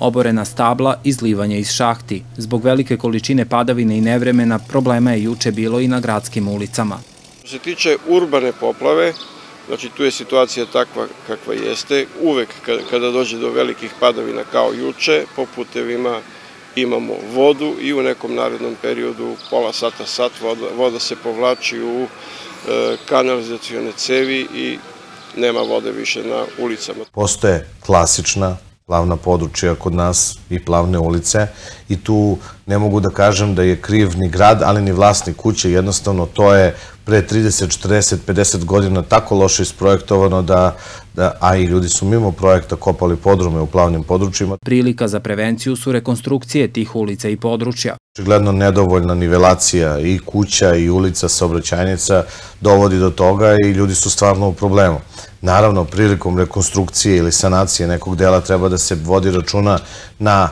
Oborena stabla, izlivanje iz šahti. Zbog velike količine padavine i nevremena problema je juče bilo i na gradskim ulicama. Što se tiče urbane poplave, znači tu je situacija takva kakva jeste. Uvek kada dođe do velikih padavina kao juče, po putevima imamo vodu i u nekom narednom periodu pola sata, sat voda, voda se povlači u e, kanalizacione cevi i nema vode više na ulicama. Postoje klasična plavna područja kod nas i plavne ulice i tu ne mogu da kažem da je kriv ni grad, ali ni vlasnik kuće, jednostavno to je pre 30, 40, 50 godina tako loše isprojektovano da, da, a i ljudi su mimo projekta kopali podrume u plavnim područjima. Prilika za prevenciju su rekonstrukcije tih ulica i područja. Očigledno nedovoljna nivelacija i kuća i ulica saobraćajnica dovodi do toga i ljudi su stvarno u problemu. Naravno, prilikom rekonstrukcije ili sanacije nekog dela treba da se vodi računa na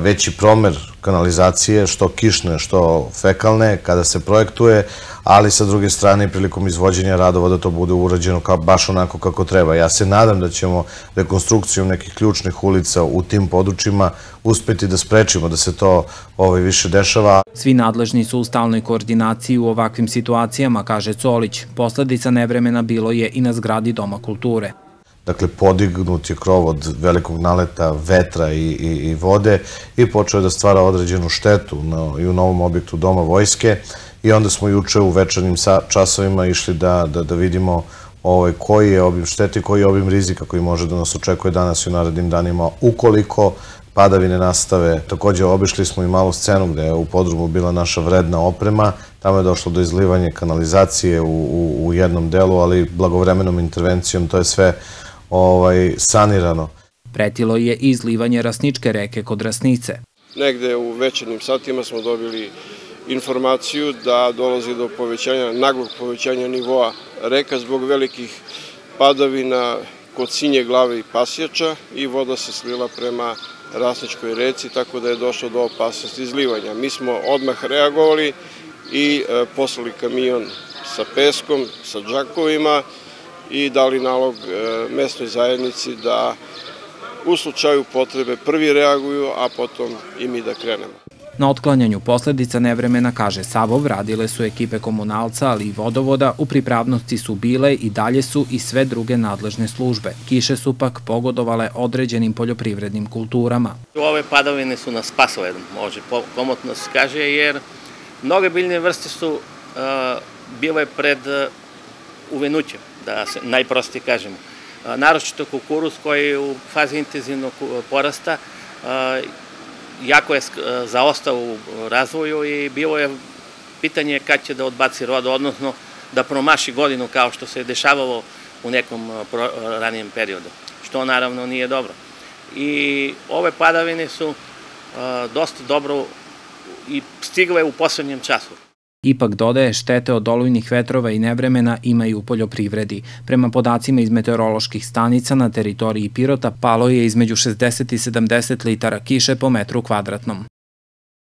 veći promer kanalizacije, što kišne, što fekalne, kada se projektuje, ali sa druge strane prilikom izvođenja radova da to bude urađeno kao, baš onako kako treba. Ja se nadam da ćemo rekonstrukcijom nekih ključnih ulica u tim područjima uspeti da sprečimo da se to ovaj, više dešava. Svi nadležni su u stalnoj koordinaciji u ovakvim situacijama, kaže Colić. Posledica nevremena bilo je i na zgradi Doma kulture. Dakle, podignut je krov od velikog naleta vetra i, i, i vode i počeo je da stvara određenu štetu i u novom objektu Doma vojske i onda smo juče u večernim časovima išli da, da, da vidimo ovaj, koji je obim šteti, koji je obim rizika koji može da nas očekuje danas i u narednim danima ukoliko padavine nastave. Takođe obišli smo i malu scenu gde je u podrumu bila naša vredna oprema. Tamo je došlo do izlivanja kanalizacije u, u, u jednom delu, ali blagovremenom intervencijom to je sve ovaj, sanirano. Pretilo je izlivanje Rasničke reke kod Rasnice. Negde u večernim satima smo dobili informaciju da dolazi do povećanja, naglog povećanja nivoa reka zbog velikih padavina kod Sinje glave i pasjača i voda se slila prema Rasničkoj reci, tako da je došlo do opasnosti izlivanja. Mi smo odmah reagovali i e, poslali kamion sa peskom, sa džakovima, i dali nalog e, mesnoj zajednici da u slučaju potrebe prvi reaguju, a potom i mi da krenemo. Na otklanjanju posledica nevremena, kaže Savov, radile su ekipe komunalca, ali i vodovoda, u pripravnosti su bile i dalje su i sve druge nadležne službe. Kiše su pak pogodovale određenim poljoprivrednim kulturama. Ove padavine su nas spasove, može komotno se kaže, jer mnoge biljne vrste su uh, bile pred uh, uvenućem da se najprostije kažemo. Naročito kukuruz koji je u fazi intenzivnog porasta jako je zaostao u razvoju i bilo je pitanje kad će da odbaci rodu, odnosno da promaši godinu kao što se je dešavalo u nekom ranijem periodu, što naravno nije dobro. I ove padavine su dosta dobro i stigle u poslednjem času. Ipak dodaje štete od olujnih vetrova i nevremena imaju u poljoprivredi. Prema podacima iz meteoroloških stanica na teritoriji Pirota palo je između 60 i 70 litara kiše po metru kvadratnom.